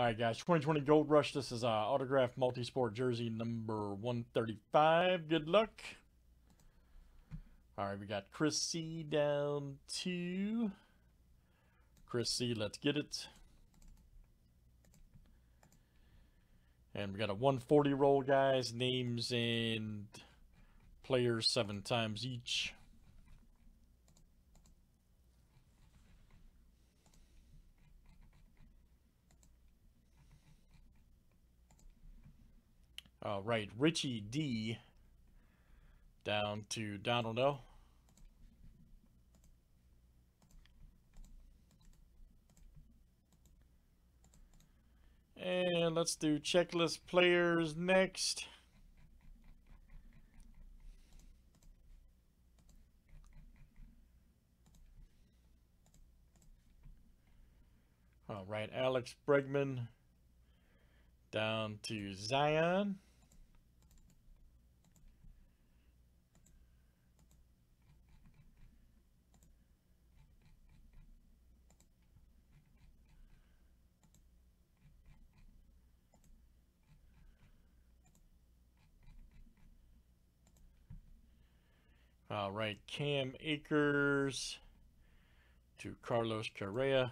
All right, guys. 2020 Gold Rush. This is uh, autograph multi-sport jersey number 135. Good luck. All right, we got Chris C down to Chris C. Let's get it. And we got a 140 roll, guys. Names and players seven times each. All right, Richie D down to Donald O. And let's do checklist players next. All right, Alex Bregman down to Zion. All right, Cam Akers to Carlos Correa.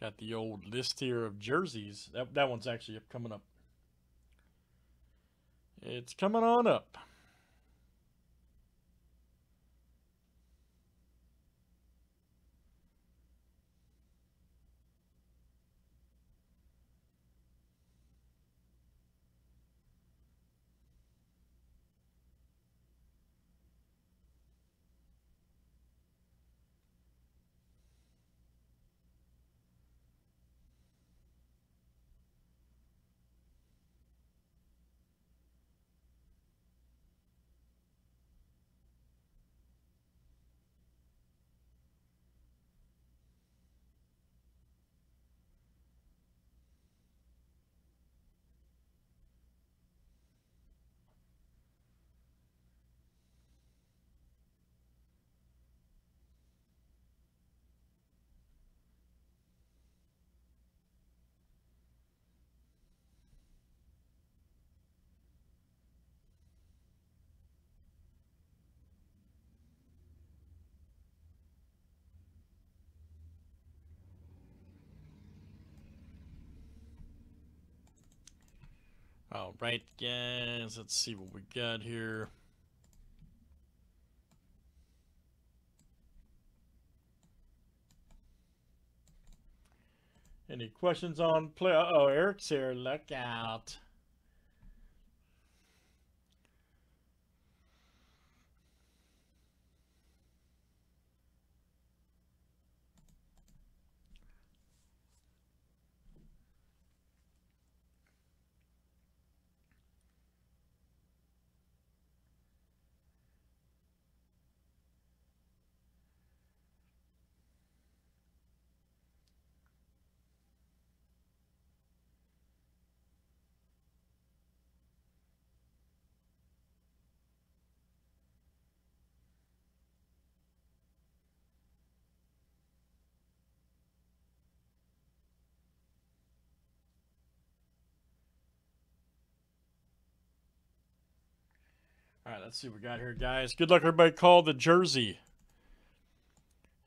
Got the old list here of jerseys. That, that one's actually coming up. It's coming on up. All right, guys, let's see what we got here. Any questions on play? Uh oh, Eric's here. Look out. Right, let's see what we got here, guys. Good luck, everybody. Call the jersey.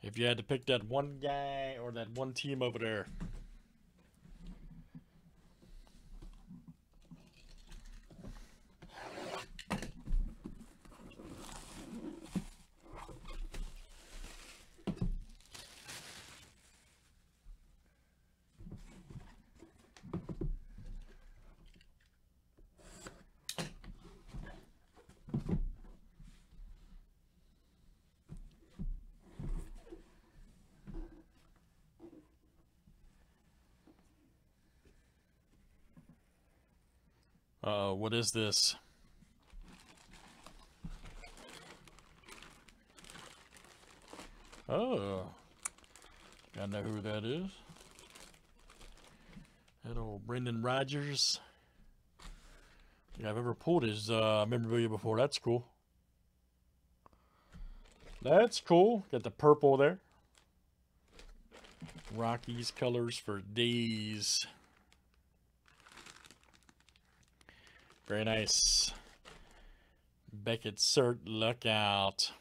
If you had to pick that one guy or that one team over there. Uh, what is this? Oh. I know who that is. That old Brendan Rodgers. Yeah, I've ever pulled his uh, memorabilia before. That's cool. That's cool. Got the purple there. Rockies colors for days. Very nice. Beckett Cert, look out.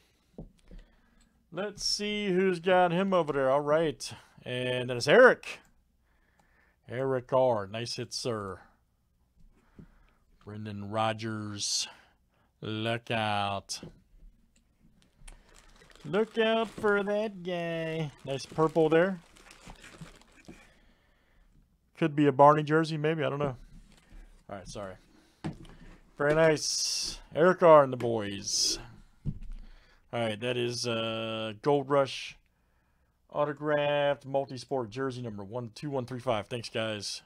Let's see who's got him over there. All right. And then it's Eric. Eric R. Nice hit, sir. Brendan Rodgers. Look out. Look out for that guy. Nice purple there. Could be a Barney jersey, maybe. I don't know. All right, sorry. Very nice. Eric R. and the boys. All right, that is uh, Gold Rush autographed multi-sport jersey number 12135. Thanks, guys.